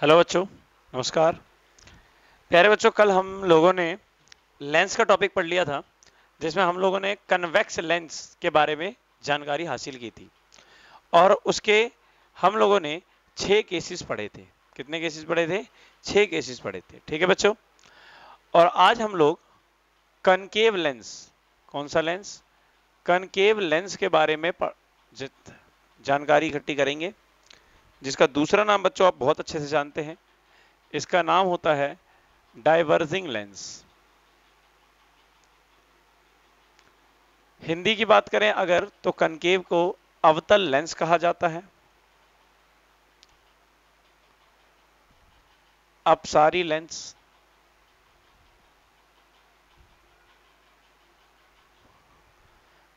Hello बच्चों, नमस्कार। प्यारे बच्चों, कल हम लोगों ने लेंस का टॉपिक पढ़ लिया था, जिसमें हम लोगों ने कन्वेक्स लेंस के बारे में जानकारी हासिल की थी। और उसके हम लोगों ने छह केसेस पढ़े थे। कितने केसेस पढ़े थे? छह केसेस पढ़े थे। ठीक है बच्चों? और आज हम लोग कनकेव लेंस कौन सा लेंस कनकेव लेंस के बारे में जानकारी इकट्ठी करेंगे। जिसका दूसरा नाम बच्चों आप बहुत अच्छे से जानते हैं, इसका नाम होता है डाइवर्जिंग लेंस। हिंदी की बात करें अगर तो कनकेव को अवतल लेंस कहा जाता है। अपसारी लेंस।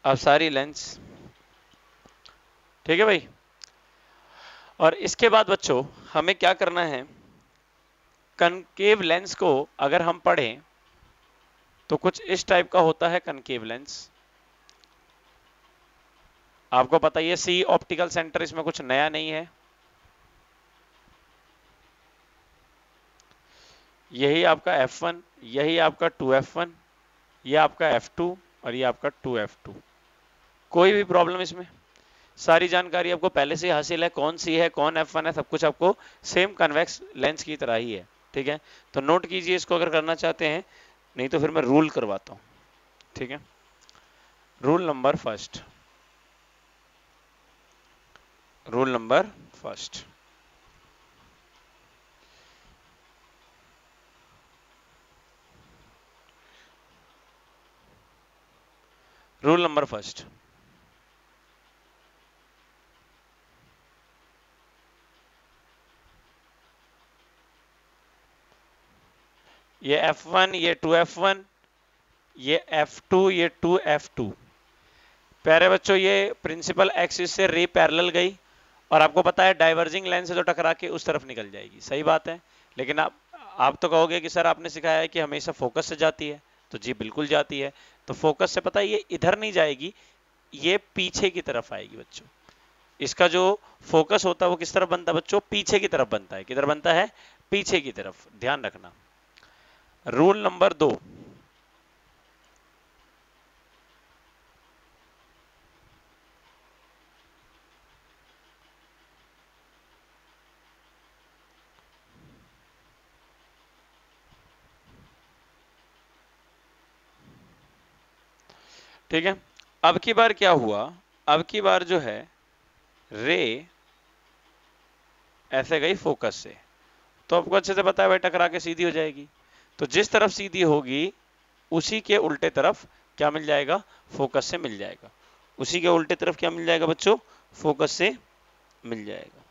अपसारी लेंस। ठीक है भाई? और इसके बाद बच्चों, हमें क्या करना है? कनकेव लेंस को अगर हम पढ़ें तो कुछ इस टाइप का होता है कनकेव लेंस आपको पता ही है सी ऑप्टिकल सेंटर इसमें कुछ नया नहीं है। यही आपका F1 यही आपका 2F1 ये आपका F2 और ये आपका 2F2 कोई भी प्रॉब्लम इसमें? सारी जानकारी आपको पहले से हासिल है, कौन सी है, कौन एफ़ है, सब कुछ आपको सेम कन्वेक्स लेंस की तरह ही है, ठीक है? तो नोट कीजिए इसको अगर करना चाहते हैं, नहीं तो फिर मैं रूल करवाता हूँ, ठीक है? Rule number first rule number first rule number first ये F1 ये 2F1 ये F2 ये 2F2 प्यारे बच्चों, ये प्रिंसिपल एक्सिस से रे पैरेलल गई और आपको पता है डाइवर्जिंग लाइन से तो टकरा के उस तरफ़ निकल जाएगी। सही बात है, लेकिन आप आप तो कहोगे कि सर आपने सिखाया है कि हमेशा फोकस से जाती है। तो जी, बिल्कुल जाती है। तो फोकस से पता है ये इधर नहीं जाएगी, ये पीछे की तरफ़ आएगी बच्चों। इसका जो फोकस होता है वो किस तरफ़ बनता है बच्चों? पीछे की तरफ़ बनता है। किधर बनता है? पीछे की तरफ़। ध्यान रखना। रूल नंबर दो। ठीक है? अब की बार क्या हुआ? अब की बार जो है, रे ऐसे गई फोकस से। तो आपको अच्छे से पता है भाई, टकरा के सीधी हो जाएगी। तो जिस तरफ़ सीधी होगी उसी के उल्टे तरफ़ क्या मिल जाएगा? फोकस से मिल जाएगा। उसी के उल्टे तरफ़ क्या मिल जाएगा बच्चों? फोकस से मिल जाएगा।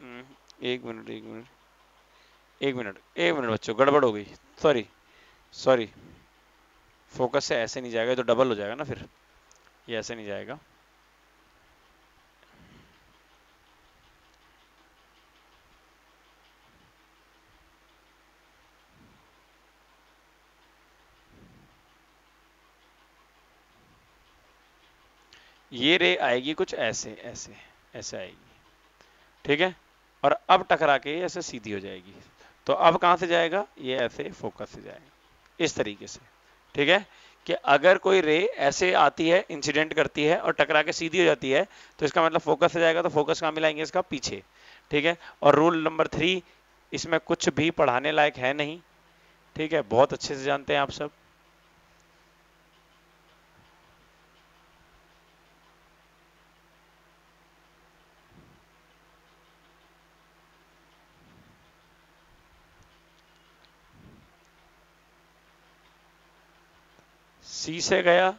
हम्म, एक मिनट एक मिनट एक मिनट एक मिनट बच्चों गड़बड़ हो गई। सॉरी सॉरी फोकस से ऐसे नहीं जाएगा तो डबल हो जाएगा ना फिर। ये ऐसे नहीं जाएगा। ये रे आएगी कुछ ऐसे ऐसे ऐसे आएगी। ठीक है? और अब टकरा के ऐसे सीधी हो जाएगी। तो अब कहाँ से जाएगा? ये ऐसे फोकस से जाएगा। इस तरीके से। ठीक है? कि अगर कोई रे ऐसे आती है इंसिडेंट करती है और टकरा के सीधी हो जाती है तो इसका मतलब फोकस से जाएगा तो फोकस कहाँ मिलाएँगे? इसका पीछे। ठीक है? और रूल नंबर थ्री इसमें कुछ भी पढ़ाने लायक है नहीं। ठीक है? बहुत अच्छे से जानते हैं आप सब। सी से गया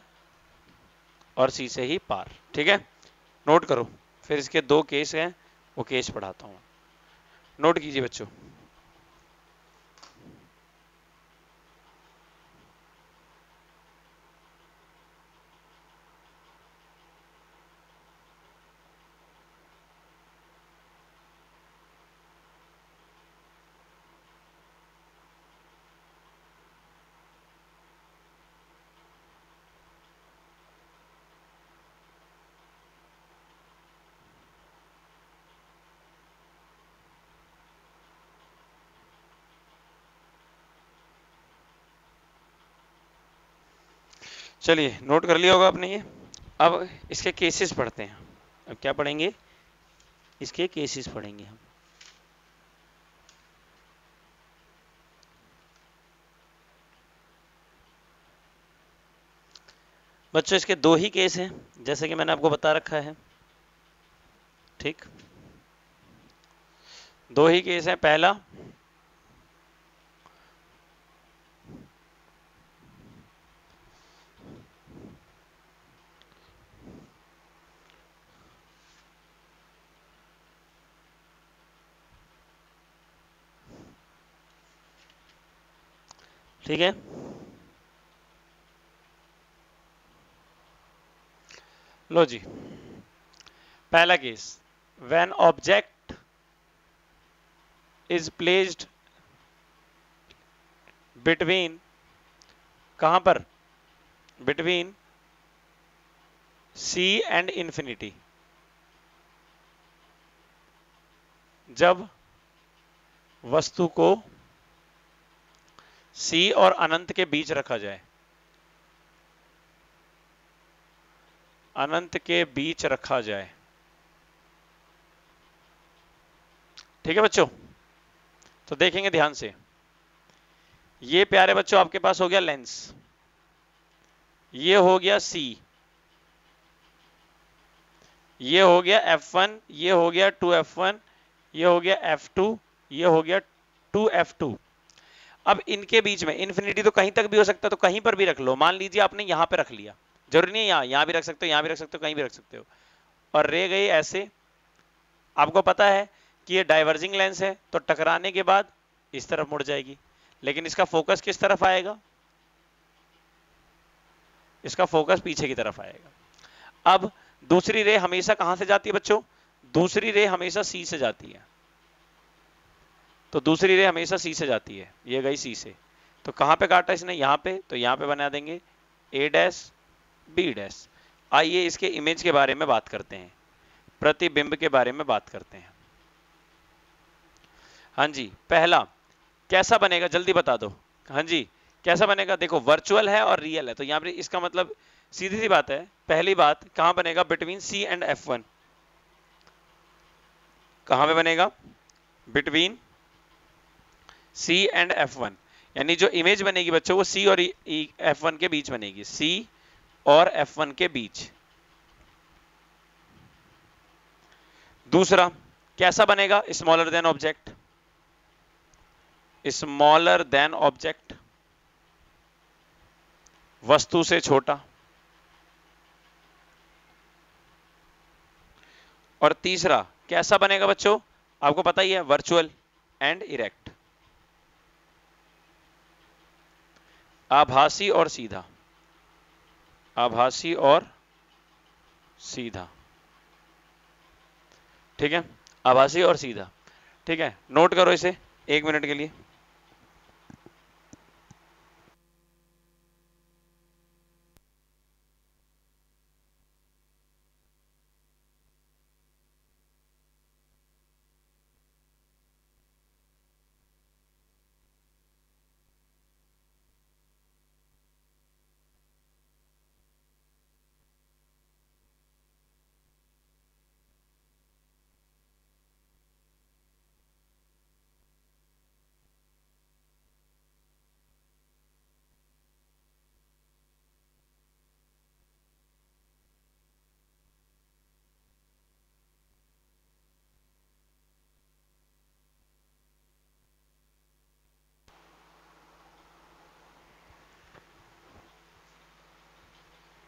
और सी से ही पार। ठीक है? नोट करो। फिर इसके दो केस हैं, वो केस पढ़ाता हूँ। नोट कीजिए बच्चों। चलिए नोट कर लिया होगा आपने ये। अब इसके केसेस पढ़ते हैं। अब क्या पढ़ेंगे? इसके केसेस पढ़ेंगे हम। बच्चों, इसके दो ही केस हैं, जैसे कि मैंने आपको बता रखा है। ठीक? दो ही केस हैं। पहला ठीक है? लो जी। पहला case when object is placed between कहाँ पर? बिटवीन सी एंड इंफिनिटी जब वस्तु को सी और अनंत के बीच रखा जाए। अनंत के बीच रखा जाए। ठीक है बच्चों? तो देखेंगे ध्यान से। ये प्यारे बच्चों, आपके पास हो गया लेंस। ये हो गया सी। ये हो गया F1 ये हो गया 2F1 ये हो गया F2 ये हो गया 2F2 अब इनके बीच में इन्फिनिटी तो कहीं तक भी हो सकता है तो कहीं पर भी रख लो। मान लीजिए आपने यहाँ पे रख लिया। ज़रूरी नहीं यहाँ यहाँ भी रख सकते हो, यहाँ भी रख सकते हो, कहीं भी रख सकते हो। और रह गई ऐसे। आपको पता है कि ये डाइवर्जिंग लेंस है तो टकराने के बाद इस तरफ़ मुड़ जाएगी। लेकिन इसका फोकस किस तरफ़ आएगा? इसका फोकस पीछे की तरफ़ आएगा। अब दूसरी रे हमेशा कहाँ से जाती है बच्चों? दूसरी रे हमेशा सी से जाती है। तो दूसरी रे हमेशा सी से जाती है, ये गई सी से। तो कहाँ पे काटा इसने? यहाँ पे। तो यहाँ पे बना देंगे ए डैश बी डैश आइए इसके इमेज के बारे में बात करते हैं। प्रतिबिंब के बारे में बात करते हैं। हाँ जी, पहला, कैसा बनेगा? जल्दी बता दो। हाँ जी, कैसा बनेगा? देखो वर्चुअल है और रियल है। तो यहाँ पर इसका मतलब सीधी सी बात है। पहली बात, कहाँ बनेगा? Between C and F one कहाँ पे बनेगा? Between C and F one यानी जो इमेज बनेगी बच्चों, वो सी और एफ़ वन के बीच बनेगी। सी और एफ़ वन के बीच। दूसरा, कैसा बनेगा? Smaller than object smaller than object वस्तु से छोटा। और तीसरा, कैसा बनेगा बच्चों? आपको पता ही है वर्चुअल एंड इरेक्ट आभासी और सीधा। आभासी और सीधा। ठीक है? आभासी और सीधा। ठीक है? नोट करो इसे एक मिनट के लिए।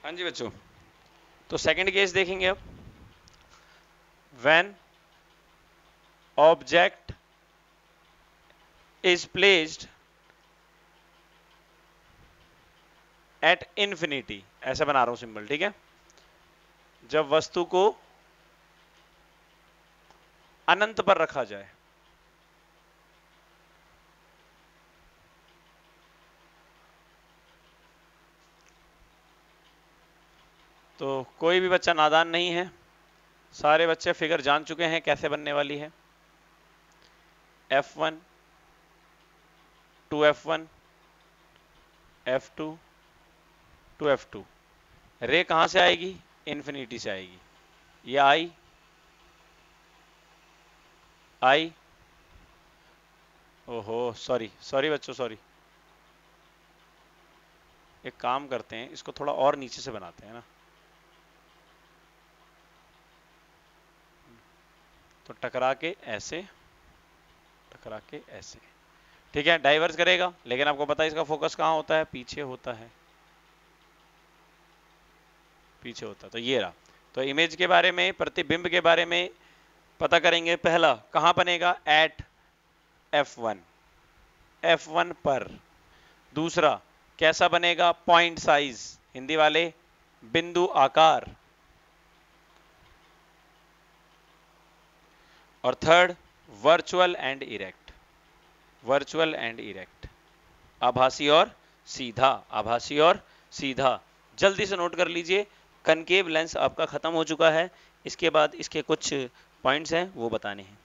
हाँ जी बच्चों तो सेकंड केस देखेंगे अब। When object is placed at infinity ऐसा बना रहा हूँ सिंबल ठीक है? जब वस्तु को अनंत पर रखा जाए तो कोई भी बच्चा नादान नहीं है। सारे बच्चे फिगर जान चुके हैं कैसे बनने वाली है। F1 to F one F two to two F two ray से आएगी? इन्फिनिटी से आएगी। ये आई आई ओहो सॉरी सॉरी बच्चों सॉरी एक काम करते हैं, इसको थोड़ा और नीचे से बनाते हैं ना। तो टकरा के ऐसे, टकरा के ऐसे। ठीक है, डाइवर्स करेगा, लेकिन आपको पता है इसका फोकस कहाँ होता है? पीछे होता है। पीछे होता है तो ये रहा। तो इमेज के बारे में, प्रतिबिंब के बारे में पता करेंगे। पहला, कहाँ बनेगा? एट F1 F1 पर। दूसरा, कैसा बनेगा? पॉइंट साइज़ हिंदी वाले, बिंदु आकार। और third virtual and erect virtual and erect आभासी और सीधा, आभासी और सीधा। जल्दी से नोट कर लीजिए कनकेव लेंस आपका खत्म हो चुका है। इसके बाद इसके कुछ पॉइंट्स हैं, वो बताने हैं।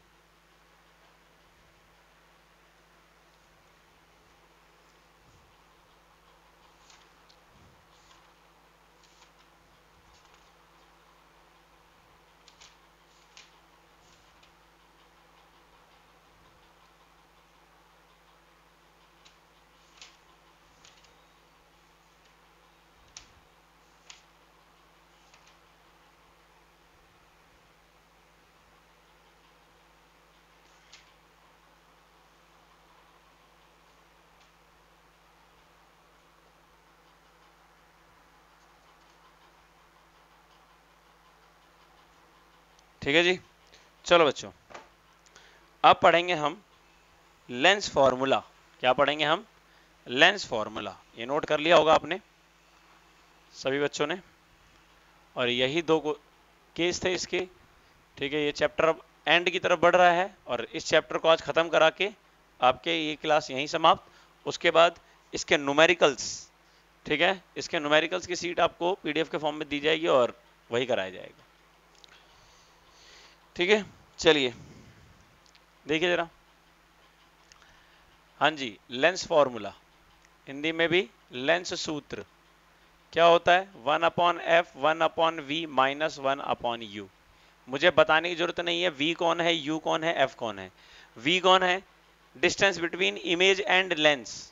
ठीक है जी? चलो बच्चों, अब पढ़ेंगे हम लेंस फॉर्मूला। क्या पढ़ेंगे हम? Lens formula. ये नोट कर लिया होगा आपने, सभी बच्चों ने। और यही दो केस थे इसके। ठीक है, ये चैप्टर अब एंड की तरफ़ बढ़ रहा है और इस चैप्टर को आज खत्म करा के आपके ये क्लास यहीं समाप्त। उसके बाद इसके न्यूमेरिकल्स ठीक है? इसके न्यूमेरिकल्स की सीट आपको पीडीएफ के फॉर्म में दी जाएगी और वही कराया जाएगा। ठीक है? चलिए। देखिए जरा। हाँ जी लेंस फॉर्मूला हिंदी में भी लेंस सूत्र। क्या होता है? One upon F one upon V minus one upon U मुझे बताने की ज़रूरत नहीं है वी कौन है यू कौन है एफ़ कौन है। वी कौन है? Distance between image and lens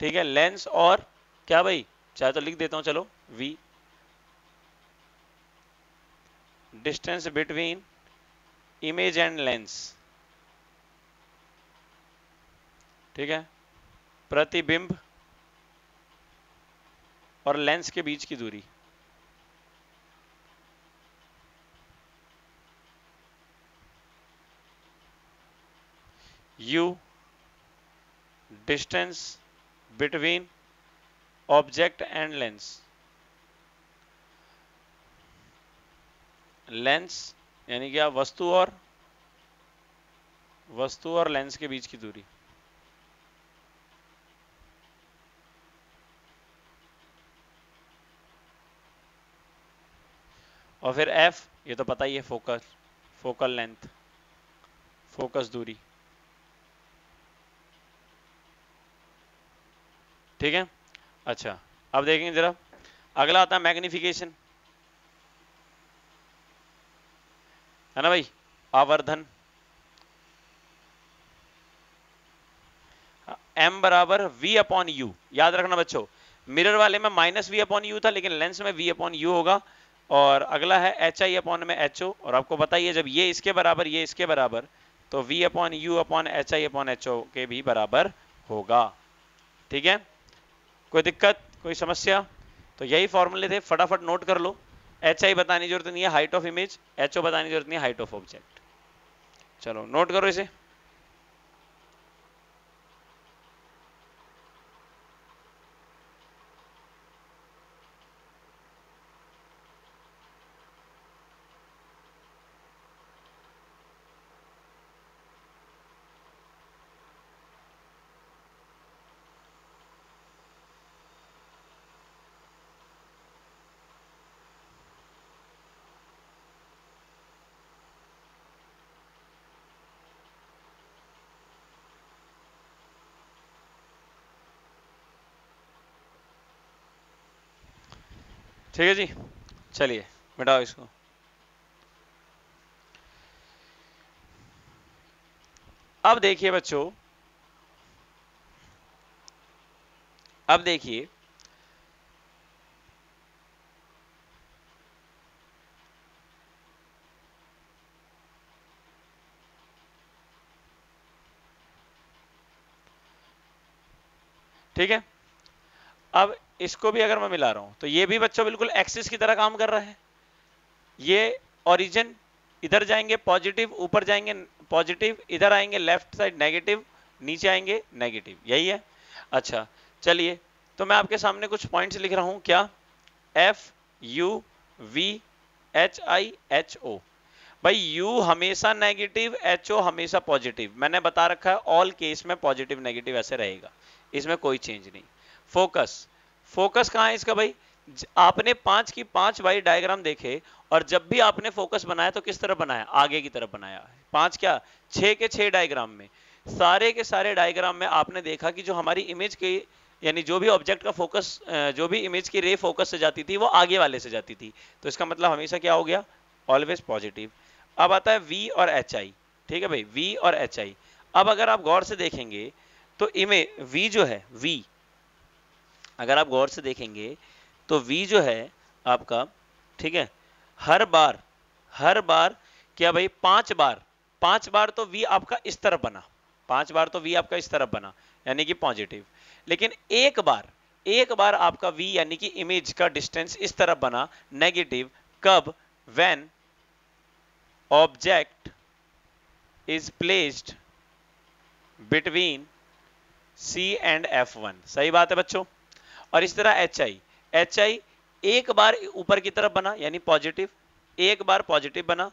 ठीक है? लेंस और क्या भाई? चाहे तो लिख देता हूँ, चलो V distance between image and lens ठीक है? प्रतिबिंब और लेंस के बीच की दूरी। U distance between object and lens lens यानी क्या वस्तु और वस्तु और लेंस के बीच की दूरी। और फिर f, ये तो पता ही है फोकस फोकल लेंथ, फोकस दूरी। ठीक है? अच्छा अब देखेंगे जरा। अगला आता है मैग्निफिकेशन। है ना भाई? आवर्धन। एम बराबर वी अपॉन यू याद रखना बच्चों, मिरर वाले में माइनस वी अपॉन यू था, लेकिन लेंस में वी अपॉन यू होगा। और अगला है एच आई अपॉन में एच ओ और आपको बताइए, जब ये इसके बराबर, ये इसके बराबर तो V upon U upon H I upon H O के भी बराबर होगा। ठीक है? कोई दिक्कत? कोई समस्या? तो यही फॉर्मूले थे, फटाफट नोट कर लो। एच आई बताने की ज़रूरत नहीं है height of image H O बताने की ज़रूरत नहीं है हाइट ऑफ़ ऑब्जेक्ट चलो नोट करो इसे. ठीक है जी? चलिए मिटाओ इसको। अब देखिए बच्चों अब देखिए ठीक है? अब इसको भी अगर मैं मिला रहा हूँ तो ये भी बच्चों बिल्कुल एक्सिस की तरह काम कर रहा है। ये ओरिजिन इधर जाएँगे पॉजिटिव ऊपर जाएँगे पॉजिटिव इधर आएँगे लेफ़्ट साइड नेगेटिव नीचे आएँगे नेगेटिव यही है। अच्छा चलिए तो मैं आपके सामने कुछ पॉइंट्स लिख रहा हूँ, क्या? F U V H I H O भाई यू हमेशा नेगेटिव एच ओ हमेशा पॉजिटिव मैंने बता रखा है ऑल केस में पॉजिटिव नेगेटिव ऐसे रहेगा। इसमें कोई चेंज नहीं। फोकस फोकस कहाँ है इसका भाई? आपने पाँच की पाँच वाई डायग्राम देखे और जब भी आपने फोकस बनाया तो किस तरफ़ बनाया? आगे की तरफ़ बनाया पाँच क्या? छह के छह डायग्राम में। सारे के सारे डायग्राम में आपने देखा कि जो हमारी इमेज की, यानी जो भी ऑब्जेक्ट का फोकस जो भी इमेज की रे फोकस से जाती थी, वो आगे वाले से जाती थी। तो इसका मतलब हमेशा क्या हो गया? ऑलवेज पॉजिटिव अब आता है वी और एच आई ठीक है भाई? वी और एच आई अब अगर आप गौर से देखेंगे तो इमेज वी जो है वी अगर आप गौर से देखेंगे तो वी जो है आपका, ठीक है, हर बार हर बार, क्या भाई, पाँच बार पाँच बार तो वी आपका इस तरफ़ बना, पाँच बार तो वी आपका इस तरफ़ बना, यानी कि पॉजिटिव लेकिन एक बार एक बार आपका वी यानी कि इमेज का डिस्टेंस इस तरफ़ बना नेगेटिव कब when object is placed between C and F one सही बात है बच्चों? और इस तरह एच आई एच आई एक बार ऊपर की तरफ़ बना, यानी पॉजिटिव एक बार पॉजिटिव बना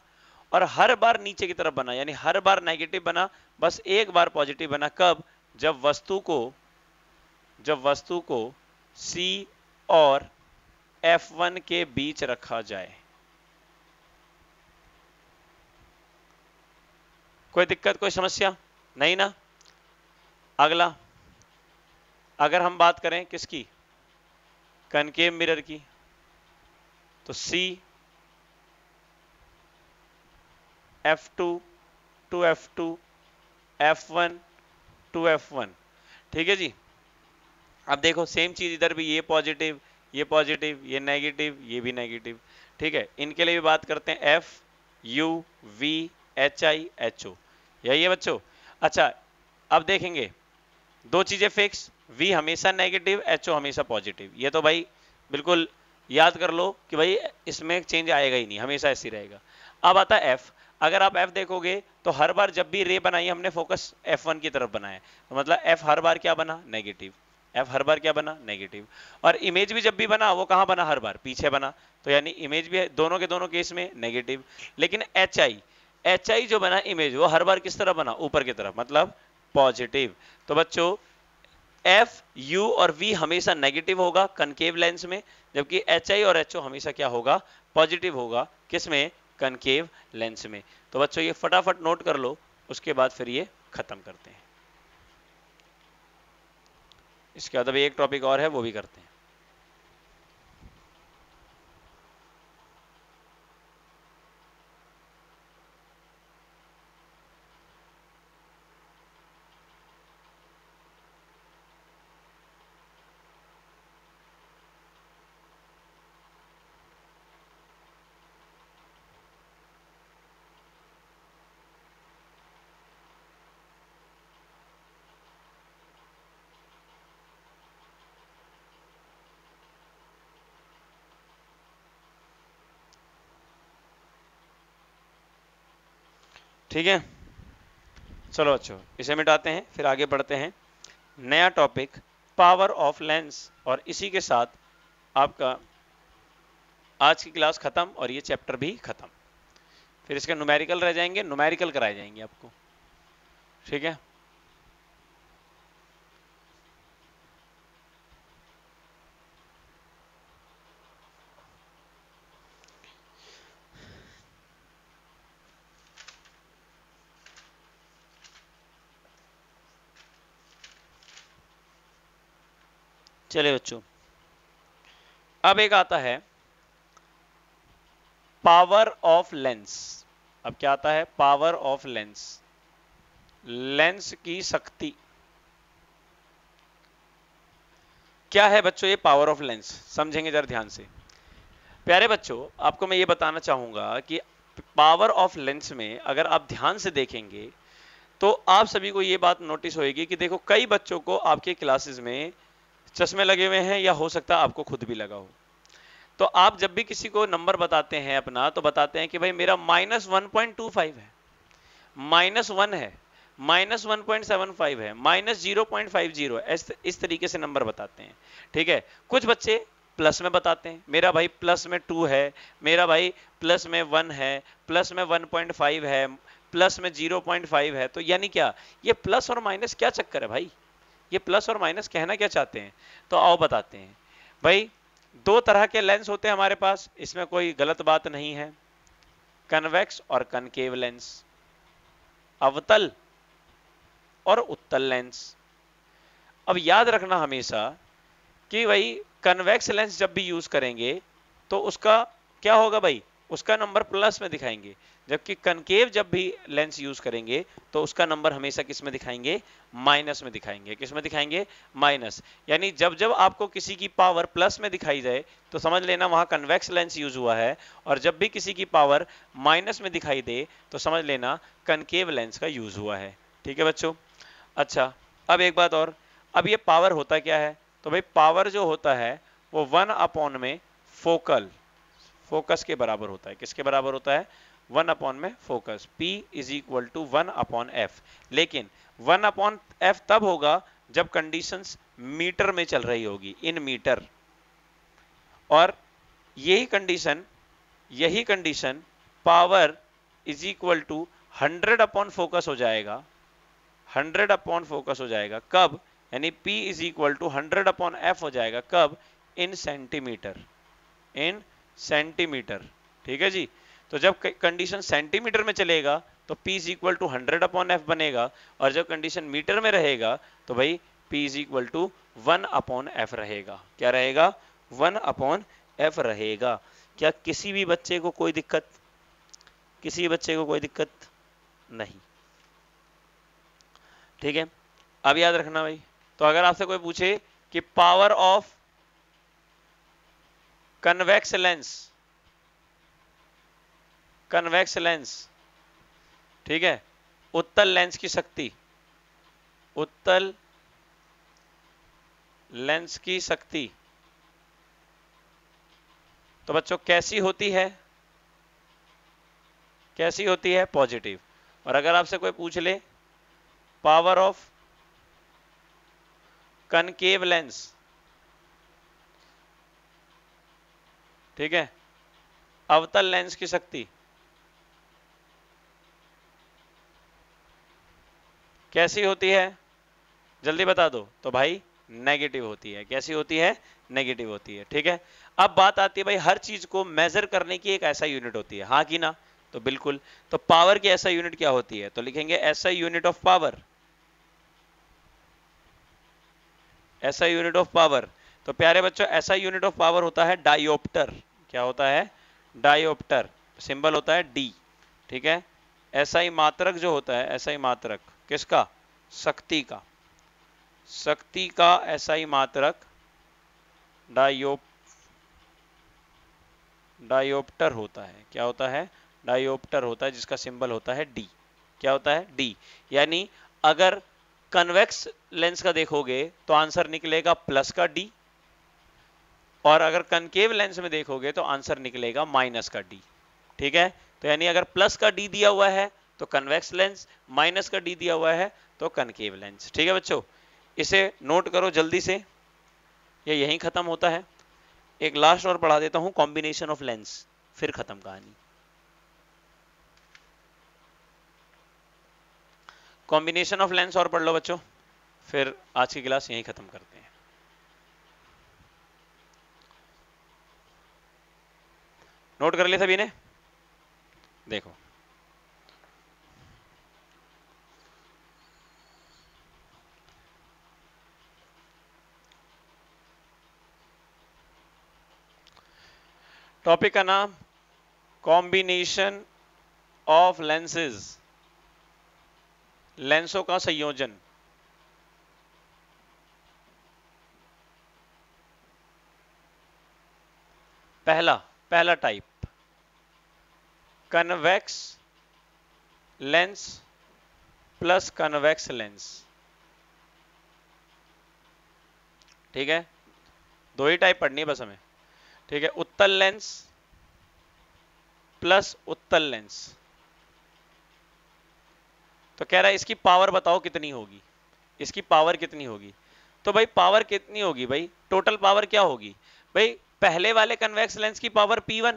और हर बार नीचे की तरफ़ बना, यानी हर बार नेगेटिव बना, बस एक बार पॉजिटिव बना। कब? जब वस्तु को, जब वस्तु को C और F1 के बीच रखा जाए। कोई दिक्कत, कोई समस्या? नहीं ना? अगला, अगर हम बात करें किसकी? कनकेव मिरर की तो C F2 to F2 F1 to F1 ठीक है जी? अब देखो सेम चीज़ इधर भी, ये पॉजिटिव ये पॉजिटिव ये नेगेटिव ये भी नेगेटिव ठीक है? इनके लिए भी बात करते हैं F U V H I H O यही है बच्चों? अच्छा अब देखेंगे। दो चीज़ें फिक्स वी हमेशा नेगेटिव एच ओ हमेशा पॉजिटिव ये तो भाई बिल्कुल याद कर लो कि भाई इसमें चेंज आएगा ही नहीं, हमेशा ऐसे रहेगा। अब आता है एफ़ अगर आप एफ़ देखोगे तो हर बार जब भी रे बनाई, हमने फोकस एफ़ वन की तरफ़ बनाया तो मतलब एफ़ हर बार क्या बना? नेगेटिव एफ़ हर बार क्या बना? नेगेटिव और इमेज भी जब भी बना, वो कहाँ बना? हर बार। पीछे बना। तो यानी इमेज भी दोनों के दोनों केस में नेगेटिव लेकिन एच आई एच आई जो बना इमेज वो हर बार किस तरह बना? ऊपर की तरफ़ मतलब पॉजिटिव तो बच्चों एफ़ यू और वी हमेशा नेगेटिव होगा कनकेव लेंस में, जबकि एच आई और एच ओ हमेशा क्या होगा? पॉजिटिव होगा। किसमें कनकेव लेंस में। तो बच्चों, ये फटाफट नोट कर लो, उसके बाद फिर ये खत्म करते हैं। इसके बाद अभी एक टॉपिक और है, वो भी करते हैं। ठीक है? चलो अच्छो इसे मिटाते हैं, फिर आगे बढ़ते हैं। नया टॉपिक पावर ऑफ़ लेंस और इसी के साथ आपका आज की क्लास खत्म और ये चैप्टर भी खत्म। फिर इसके नुमेरिकल रह जाएँगे नुमेरिकल कराए जाएँगे आपको। ठीक है? चले बच्चों। अब एक आता है पावर ऑफ़ लेंस अब क्या आता है? पावर ऑफ़ लेंस लेंस की शक्ति। क्या है बच्चों ये पावर ऑफ़ लेंस समझेंगे जरा ध्यान से। प्यारे बच्चों, आपको मैं ये बताना चाहूँगा कि पावर ऑफ़ लेंस में अगर आप ध्यान से देखेंगे तो आप सभी को ये बात नोटिस होगी कि देखो कई बच्चों को आपके क्लासेस में चश्मे लगे हुए हैं या हो सकता है आपको खुद भी लगा हो। तो आप जब भी किसी को नंबर बताते हैं अपना तो बताते हैं कि भाई मेरा minus one point two five है। माइनस वन है, minus one point seven five है, minus zero point five zero इस तरीके से नंबर बताते हैं, ठीक है? कुछ बच्चे प्लस में बताते हैं, मेरा भाई प्लस में टू है, मेरा भाई प्लस में वन है, प्लस में वन पॉइंट फाइव है, प्लस में ज़ीरो पॉइंट फाइव है तो यानी क्या? ये प्लस और माइनस क्या चक्कर है भाई? ये प्लस और माइनस कहना क्या चाहते हैं? तो आओ बताते हैं। भाई, दो तरह के लेंस होते हैं हमारे पास, इसमें कोई गलत बात नहीं है। कन्वेक्स और कनकेव लेंस। अवतल और उत्तल लेंस। अब याद रखना हमेशा कि भाई, कन्वेक्स लेंस जब भी यूज़ करेंगे तो उसका क्या होगा भाई? उसका नंबर प्लस में दिखाएँगे। जबकि कनकेव जब भी लेंस यूज़ करेंगे तो उसका नंबर हमेशा किसमें दिखाएँगे? माइनस में दिखाएँगे। किसमें दिखाएँगे? माइनस यानी जब जब आपको किसी की पावर प्लस में दिखाई जाए तो समझ लेना वहाँ कन्वेक्स लेंस यूज़ हुआ है, और जब भी किसी की पावर माइनस में दिखाई दे तो समझ लेना कनकेव लेंस का यूज़ हुआ है। ठीक है बच्चों? अच्छा अब एक बात और। अब ये पावर होता क्या है? तो भाई पावर जो होता है, वो वन अपॉन में फोकल फोकस के बराबर होता है। किसके बराबर होता है? वन अपॉन में focus, P is equal to one upon F लेकिन वन अपॉन एफ़ तब होगा जब कंडीशंस मीटर में चल रही होगी इन मीटर और यही कंडीशन यही condition power is equal to hundred upon focus हो जाएगा हंड्रेड अपॉन फोकस हो जाएगा, कब? यानी P is equal to hundred upon F हो जाएगा, कब? इन सेंटीमीटर इन सेंटीमीटर ठीक है जी? तो जब कंडीशन सेंटीमीटर में चलेगा तो P is equal to hundred upon F बनेगा और जब कंडीशन मीटर में रहेगा तो भाई P is equal to one upon F रहेगा। क्या रहेगा? वन अपॉन एफ़ रहेगा। क्या किसी भी बच्चे को कोई दिक्कत? किसी बच्चे को कोई दिक्कत नहीं। ठीक है? अब याद रखना भाई। तो अगर आपसे कोई पूछे कि power of convex lens convex lens ठीक है? उत्तल लेंस की शक्ति। उत्तल लेंस की शक्ति। तो बच्चों, कैसी होती है? कैसी होती है? पॉजिटिव और अगर आपसे कोई पूछ ले पावर ऑफ़ कनकेव लेंस ठीक है? अवतल लेंस की शक्ति। कैसी होती है? जल्दी बता दो। तो भाई नेगेटिव होती है। कैसी होती है? नेगेटिव होती है। ठीक है? अब बात आती है भाई, हर चीज़ को मेजर करने की एक ऐसा यूनिट होती है। हाँ कि ना? तो बिल्कुल। तो पावर की ऐसा यूनिट क्या होती है? तो लिखेंगे ऐसा यूनिट ऑफ़ पावर ऐसा यूनिट ऑफ़ पावर तो प्यारे बच्चों, ऐसा यूनिट ऑफ़ पावर होता है डायोप्टर क्या होता है? डायोप्टर सिंबल होता है डी ठीक है? ऐसा ही मात्रक जो होता है, ऐसा ही मात्रक। किसका? शक्ति का। शक्ति का ऐसा ही मात्रक डायोप डायोप्टर होता है। क्या होता है? डायोप्टर होता है, जिसका सिंबल होता है डी क्या होता है? डी यानी अगर कन्वेक्स लेंस का देखोगे तो आंसर निकलेगा प्लस का डी और अगर कनकेव लेंस में देखोगे तो आंसर निकलेगा माइनस का डी ठीक है? तो यानी अगर प्लस का डी दिया हुआ है तो कन्वेक्स लेंस माइनस का डी दिया हुआ है तो कनकेव लेंस ठीक है बच्चों? इसे नोट करो जल्दी से। ये यहीं खत्म होता है। एक लास्ट और पढ़ा देता हूँ कॉम्बिनेशन ऑफ़ लेंस फिर खत्म कहानी। कॉम्बिनेशन ऑफ़ लेंस और पढ़ लो बच्चों। फिर आज की क्लास यहीं खत्म करते हैं। नोट कर लिया सभी ने? देखो। टॉपिक का नाम कॉम्बिनेशन ऑफ़ लेंसेज लेंसों का संयोजन. पहला पहला type convex lens plus convex lens ठीक है? दो ही टाइप पढ़नी है बस हमें. ठीक है, उत्तल लेंस प्लस उत्तल लेंस तो कह रहा है, इसकी पावर बताओ कितनी होगी? इसकी पावर कितनी होगी? तो भाई पावर कितनी होगी भाई? टोटल पावर क्या होगी? भाई, पहले वाले कन्वेक्स लेंस की पावर P1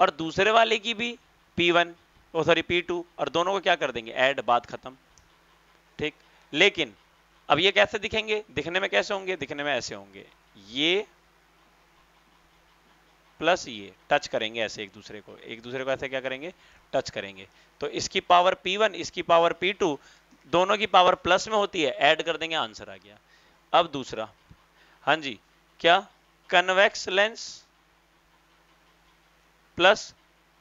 और दूसरे वाले की भी P1 ओ सॉरी P2 और दोनों को क्या कर देंगे? ऐड बात खत्म। ठीक? लेकिन, अब ये कैसे दिखेंगे? दिखने में कैसे होंगे? दिखने में ऐसे होंगे। ये प्लस ये टच करेंगे ऐसे एक दूसरे को। एक दूसरे को ऐसे क्या करेंगे? टच करेंगे। तो इसकी पावर P1 इसकी पावर P2 दोनों की पावर प्लस में होती है। ऐड कर देंगे आंसर आ गया। अब दूसरा। हाँ जी, क्या? Convex lens plus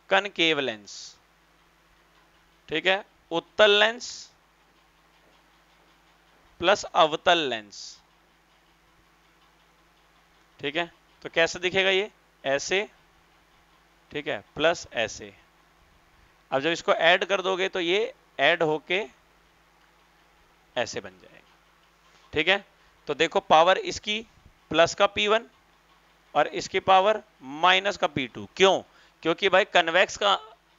concave lens ठीक है? उत्तल लेंस प्लस अवतल लेंस ठीक है? तो कैसे दिखेगा ये? ऐसे, ठीक है प्लस ऐसे। अब जब इसको ऐड कर दोगे तो ये ऐड होके ऐसे बन जाएगा। ठीक है? तो देखो पावर इसकी प्लस का P1 और इसकी पावर माइनस का P2 क्यों? क्योंकि भाई कन्वेक्स का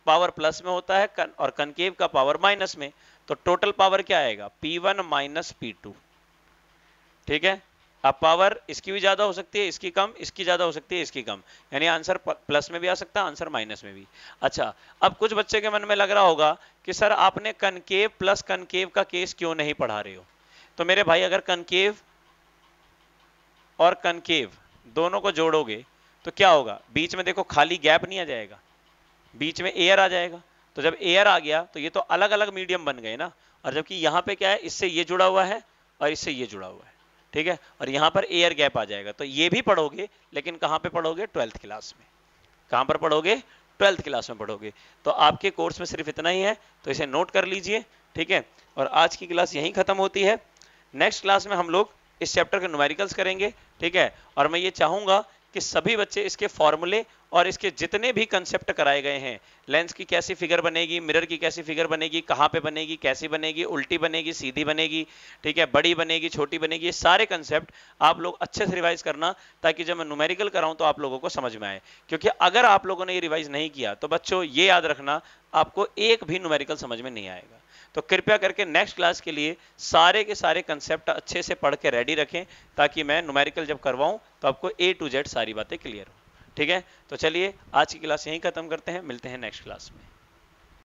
पावर प्लस में होता है और कनकेव का पावर माइनस में। तो टोटल पावर क्या आएगा? P1 माइनस P2 ठीक है? अब पावर इसकी भी ज़्यादा हो सकती है, इसकी कम, इसकी ज़्यादा हो सकती है, इसकी कम। यानी आंसर प्लस में भी आ सकता है आंसर माइनस में भी। अच्छा अब कुछ बच्चे के मन में लग रहा होगा कि, सर, आपने कनकेव प्लस कनकेव का केस क्यों नहीं पढ़ा रहे हो? तो मेरे भाई, अगर कनकेव और कनकेव दोनों को जोड़ोगे तो क्या होगा? बीच में देखो खाली गैप नहीं आ जाएगा। बीच में एयर आ जाएगा। तो जब एयर आ गया तो ये तो अलग अलग मीडियम बन गए ना। और जबकि यहाँ पे क्या है, इससे ये जुड़ा हुआ है और इससे ये जुड़ा हुआ है। ठीक है? और यहाँ पर एयर गैप आ जाएगा। तो ये भी पढ़ोगे, लेकिन कहाँ पे पढ़ोगे? ट्वेल्थ क्लास में। कहाँ पर पढ़ोगे? ट्वेल्थ क्लास में पढ़ोगे। तो आपके कोर्स में सिर्फ़ इतना ही है तो इसे नोट कर लीजिए, ठीक है? और आज की क्लास यही खत्म होती है। नेक्स्ट क्लास में हम लोग इस चैप्टर के नुमेरिकल्स करेंगे, ठीक है? और मैं ये चाहूँगा कि सभी बच्चे इसके फॉर्मूले और इसके जितने भी कंसेप्ट कराए गए हैं लेंस की कैसी फिगर बनेगी मिरर की कैसी फिगर बनेगी, कहाँ पे बनेगी, कैसी बनेगी, उल्टी बनेगी, सीधी बनेगी, ठीक है, बड़ी बनेगी, छोटी बनेगी, ये सारे कंसेप्ट आप लोग अच्छे से रिवाइज करना ताकि जब मैं न्यूमेरिकल कराऊं तो आप लोगों को समझ में आए। क्योंकि अगर आप लोगों ने ये रिवाइज नहीं किया तो बच्चों, ये याद रखना आपको एक भी न्यूमेरिकल समझ में नहीं आएगा। तो कृपया करके नेक्स्ट क्लास के लिए सारे के सारे कंसेप्ट अच्छे से पढ़ के रेडी रखें, ताकि मैं नुमेरिकल जब करवाऊँ तो आपको ए टू जेड सारी बातें क्लियर हो। ठीक है? तो चलिए, आज की क्लास यहीं खत्म करते हैं, मिलते हैं नेक्स्ट क्लास में।